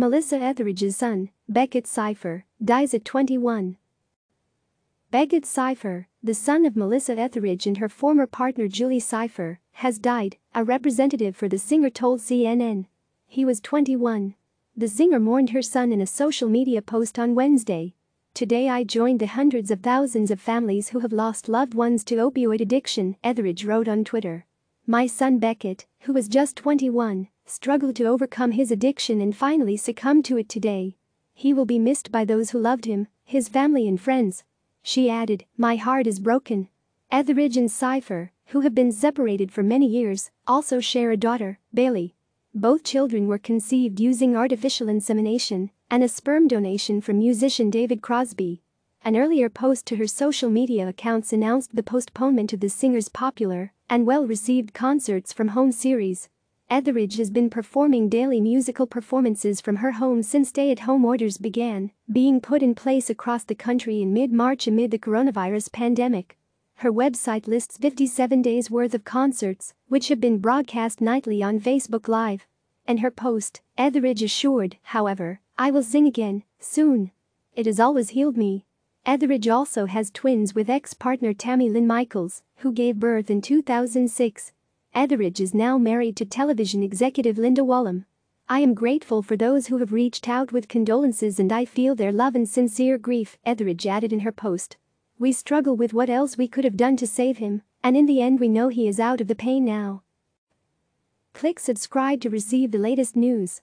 Melissa Etheridge's son, Beckett Cypher, dies at 21. Beckett Cypher, the son of Melissa Etheridge and her former partner Julie Cypher, has died, a representative for the singer told CNN. He was 21. The singer mourned her son in a social media post on Wednesday. Today I joined the hundreds of thousands of families who have lost loved ones to opioid addiction, Etheridge wrote on Twitter. My son Beckett, who was just 21, struggled to overcome his addiction and finally succumbed to it today. He will be missed by those who loved him, his family and friends. She added, My heart is broken. Etheridge and Cypher, who have been separated for many years, also share a daughter, Bailey. Both children were conceived using artificial insemination and a sperm donation from musician David Crosby. An earlier post to her social media accounts announced the postponement of the singer's popular and well-received concerts from home series. Etheridge has been performing daily musical performances from her home since stay-at-home orders began being put in place across the country in mid-March amid the coronavirus pandemic. Her website lists 57 days worth of concerts, which have been broadcast nightly on Facebook Live. In her post, Etheridge assured, however, I will sing again, soon. It has always healed me. Etheridge also has twins with ex-partner Tammy Lynn Michaels, who gave birth in 2006. Etheridge is now married to television executive Linda Wallem. I am grateful for those who have reached out with condolences and I feel their love and sincere grief, Etheridge added in her post. We struggle with what else we could have done to save him, and in the end we know he is out of the pain now. Click subscribe to receive the latest news.